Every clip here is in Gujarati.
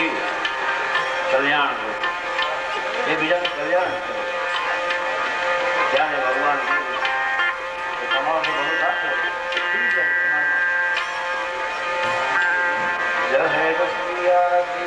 જીવ કલ્યાણ એ બીજાનું કલ્યાણ કરે ત્યારે ભગવાન તમારો તો બહુ થશે જય હે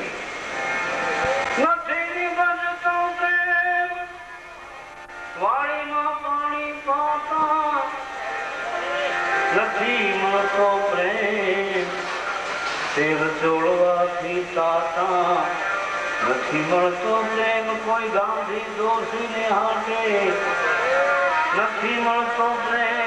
એમાંથી મેળવે નથી નીકળતો પ્રેમ વાળીમાં પાણી પાતા નથી મળતો પ્રેમ તેલ ચોળવાથી તાતા નથી મળતો પ્રેમ કોઈ ગાંધી દોષીને હાટે નથી મળતો પ્રેમ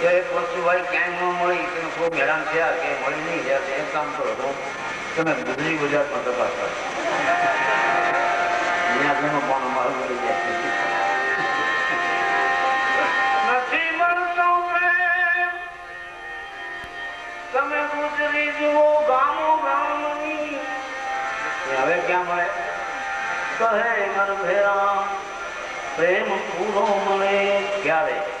કે એક વસ્તુ ભાઈ ક્યાંય ન મળી કે ખૂબ હેરાન થયા કે મળી નહીં ગયા એક કામ કરો. તો તમે ગુજરી ગુજરાતમાં તપાસ કરો. ત્યાં ઘણો પણ અમારું મળી જાય નથી મળતો પ્રેમ. તમે ગુજરી જુઓ ગામો ગામની. હવે ક્યાં મળે? કહે મર ભેરા પ્રેમ પૂરો મળે. ક્યારે?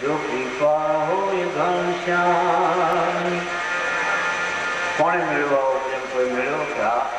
Duplica holy Ghanshan. Pone milo, tiempo y milo, ya.